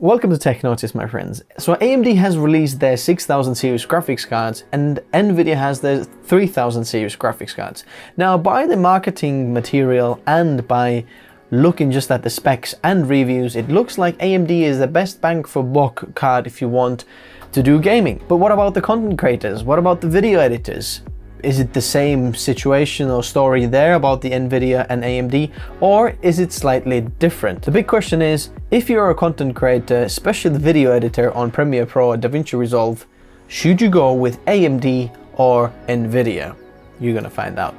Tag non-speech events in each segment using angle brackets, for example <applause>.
Welcome to Tech Notice, my friends. So AMD has released their 6000 series graphics cards and Nvidia has their 3000 series graphics cards. Now by the marketing material and by looking just at the specs and reviews, it looks like AMD is the best bang for buck card if you want to do gaming. But what about the content creators? What about the video editors? Is it the same situation or story there about the Nvidia and AMD or is it slightly different? The big question is, if you're a content creator, especially the video editor on Premiere Pro or DaVinci Resolve, should you go with AMD or Nvidia? You're gonna find out.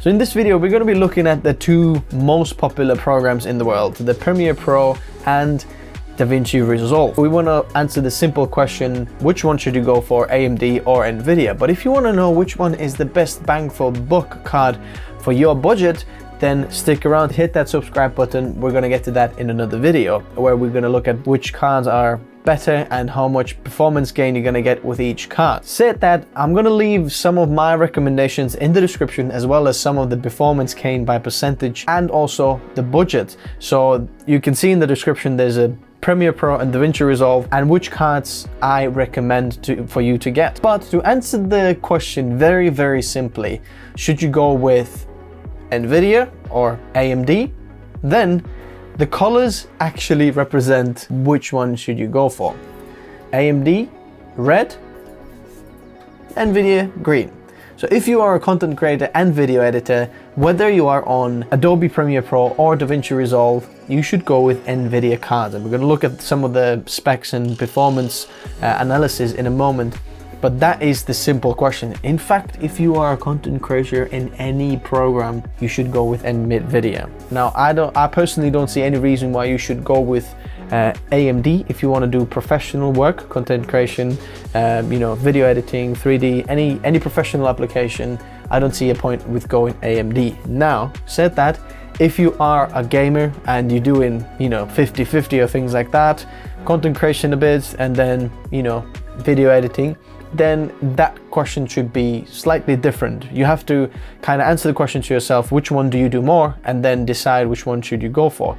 So in this video, we're gonna be looking at the two most popular programs in the world, the Premiere Pro and DaVinci Resolve. We want to answer the simple question, which one should you go for, AMD or Nvidia? But if you want to know which one is the best bang for buck card for your budget, then stick around, hit that subscribe button. We're going to get to that in another video where we're going to look at which cards are better and how much performance gain you're going to get with each card. Said that, I'm going to leave some of my recommendations in the description as well as some of the performance gain by percentage and also the budget. So you can see in the description there's a Premiere Pro and DaVinci Resolve and which cards I recommend to, for you to get. But to answer the question very, very simply, should you go with NVIDIA or AMD? Then the colors actually represent which one should you go for. AMD, red, NVIDIA, green. So if you are a content creator and video editor, whether you are on Adobe Premiere Pro or DaVinci Resolve, you should go with NVIDIA cards. And we're going to look at some of the specs and performance uh, analysis in a moment. But that is the simple question. In fact, if you are a content creator in any program, you should go with NVIDIA. Now, I don't, I personally don't see any reason why you should go with uh, AMD if you want to do professional work, content creation, um, you know, video editing, 3D, any any professional application. I don't see a point with going AMD. Now, said that, if you are a gamer and you're doing, you know, 50-50 or things like that, content creation a bit, and then, you know, video editing, then that question should be slightly different. You have to kind of answer the question to yourself, which one do you do more, and then decide which one should you go for.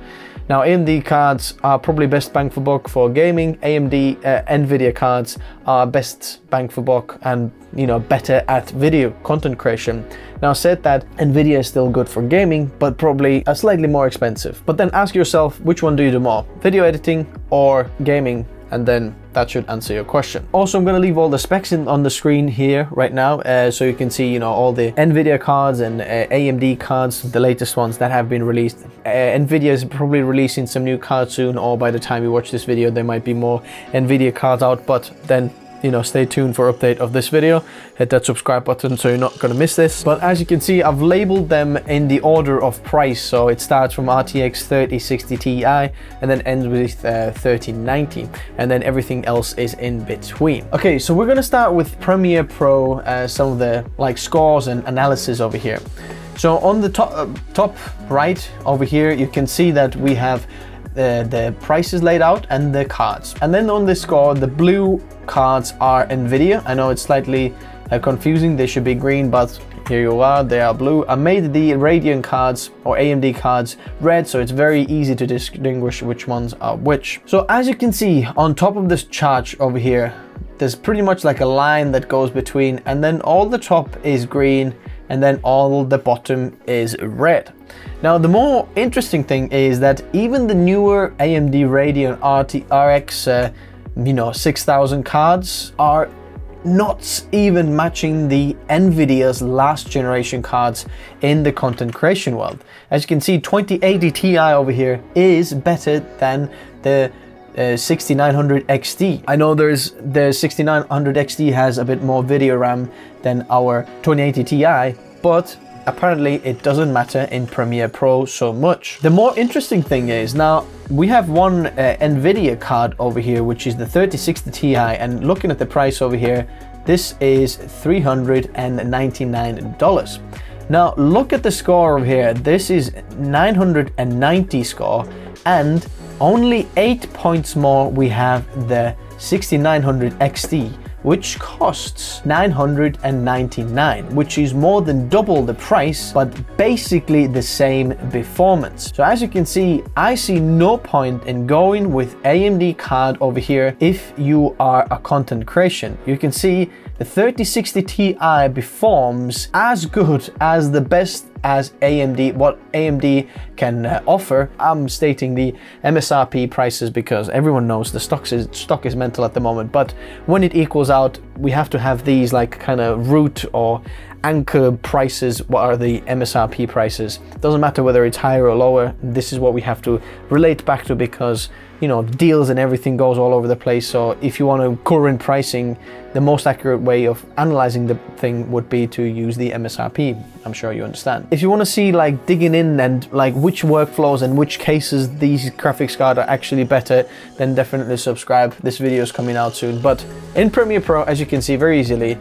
Now AMD cards are probably best bang for buck for gaming. AMD uh, Nvidia cards are best bang for buck and you know better at video content creation. Now said that Nvidia is still good for gaming but probably a slightly more expensive. But then ask yourself which one do you do more? Video editing or gaming and then that should answer your question. Also, I'm going to leave all the specs in, on the screen here right now, uh, so you can see, you know, all the NVIDIA cards and uh, AMD cards, the latest ones that have been released. Uh, NVIDIA is probably releasing some new cards soon, or by the time you watch this video, there might be more NVIDIA cards out, but then you know, stay tuned for update of this video. Hit that subscribe button so you're not gonna miss this. But as you can see, I've labeled them in the order of price. So it starts from RTX 3060 Ti and then ends with uh, 3090. And then everything else is in between. Okay, so we're gonna start with Premiere Pro, uh, some of the like scores and analysis over here. So on the top, uh, top right over here, you can see that we have the, the prices laid out and the cards. And then on the score, the blue cards are NVIDIA. I know it's slightly uh, confusing, they should be green, but here you are, they are blue. I made the Radeon cards or AMD cards red, so it's very easy to distinguish which ones are which. So as you can see on top of this chart over here, there's pretty much like a line that goes between and then all the top is green and then all the bottom is red. Now the more interesting thing is that even the newer AMD Radeon RT RX uh, you know 6000 cards are not even matching the Nvidia's last generation cards in the content creation world. As you can see 2080 Ti over here is better than the uh, 6900 XT. I know there's the 6900 XT has a bit more video RAM than our 2080 Ti, but apparently it doesn't matter in Premiere Pro so much. The more interesting thing is now we have one uh, Nvidia card over here which is the 3060 Ti and looking at the price over here this is $399. Now look at the score over here this is 990 score and only 8 points more we have the 6900 XT which costs 999, which is more than double the price, but basically the same performance. So as you can see, I see no point in going with AMD card over here if you are a content creation. You can see the 3060 Ti performs as good as the best as AMD, what AMD can uh, offer. I'm stating the MSRP prices because everyone knows the stock is, stock is mental at the moment, but when it equals out, we have to have these like kind of root or anchor prices, what are the MSRP prices. Doesn't matter whether it's higher or lower, this is what we have to relate back to because you know deals and everything goes all over the place. So if you want a current pricing the most accurate way of analyzing the thing would be to use the MSRP I'm sure you understand if you want to see like digging in and like which workflows and which cases these graphics cards are actually better then definitely subscribe this video is coming out soon but in Premiere Pro as you can see very easily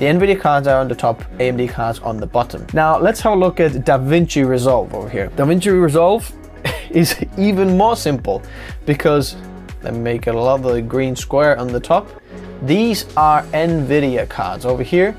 the NVIDIA cards are on the top, AMD cards on the bottom. Now let's have a look at DaVinci Resolve over here. DaVinci Resolve <laughs> is even more simple because let me make a lovely green square on the top. These are NVIDIA cards over here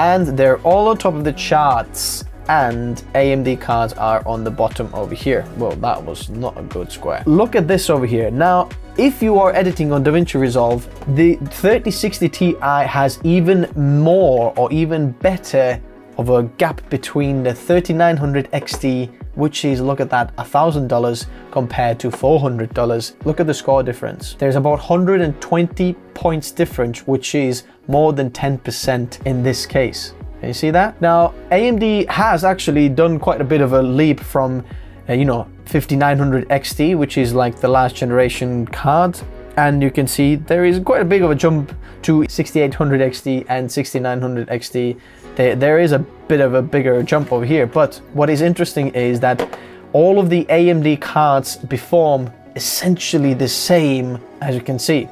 and they're all on top of the charts and AMD cards are on the bottom over here. Well, that was not a good square. Look at this over here. Now, if you are editing on DaVinci Resolve, the 3060 Ti has even more or even better of a gap between the 3900 XT which is, look at that, $1,000 compared to $400. Look at the score difference. There's about 120 points difference, which is more than 10% in this case. You see that? Now, AMD has actually done quite a bit of a leap from, uh, you know, 5900 XT, which is like the last generation card. And you can see there is quite a big of a jump to 6800 XT and 6900 XT there, there is a bit of a bigger jump over here. But what is interesting is that all of the AMD cards perform essentially the same as you can see.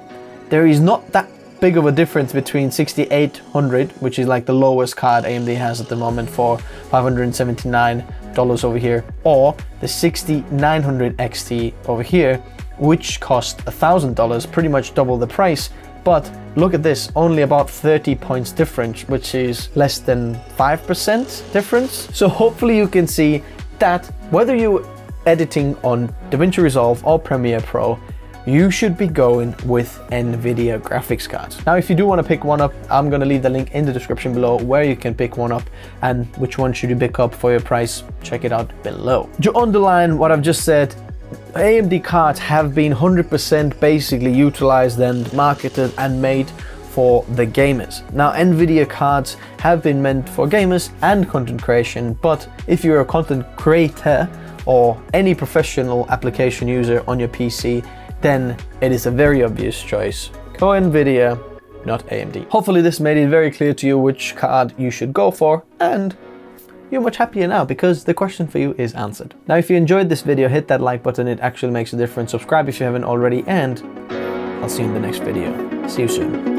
There is not that big of a difference between 6800, which is like the lowest card AMD has at the moment for $579 over here, or the 6900 XT over here, which cost $1,000, pretty much double the price, but look at this, only about 30 points difference, which is less than 5% difference. So hopefully you can see that whether you're editing on DaVinci Resolve or Premiere Pro, you should be going with NVIDIA graphics cards. Now, if you do want to pick one up, I'm going to leave the link in the description below where you can pick one up and which one should you pick up for your price. Check it out below. To underline what I've just said, AMD cards have been 100% basically utilized and marketed and made for the gamers. Now Nvidia cards have been meant for gamers and content creation, but if you're a content creator or any professional application user on your PC, then it is a very obvious choice. Go Nvidia, not AMD. Hopefully this made it very clear to you which card you should go for and you're much happier now because the question for you is answered. Now, if you enjoyed this video, hit that like button. It actually makes a difference. Subscribe if you haven't already, and I'll see you in the next video. See you soon.